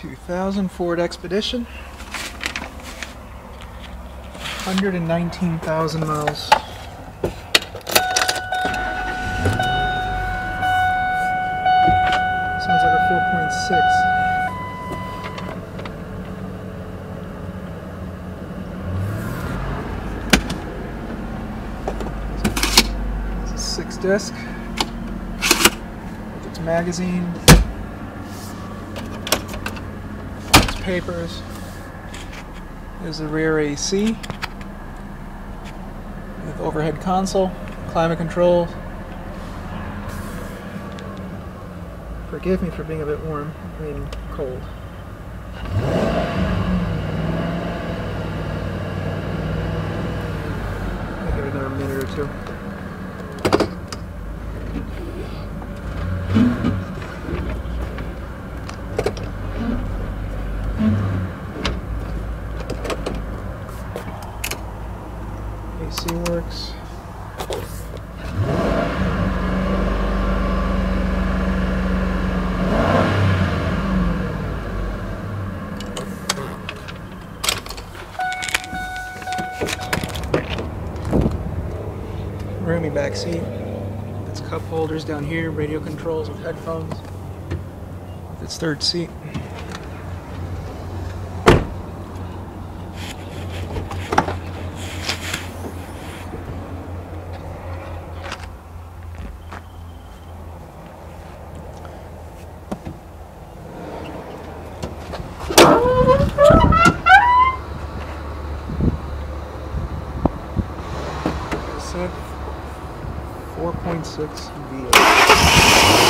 2000 Ford Expedition. 119,000 miles. Sounds like a 4.6. It's a six disc with its magazine, its papers. There's the rear AC with overhead console, climate control. Forgive me for being a bit warm, I mean cold. I'll give it another minute or two. AC works. Roomy back seat. Its cup holders down here, radio controls with headphones. Its third seat. 4.6 V8.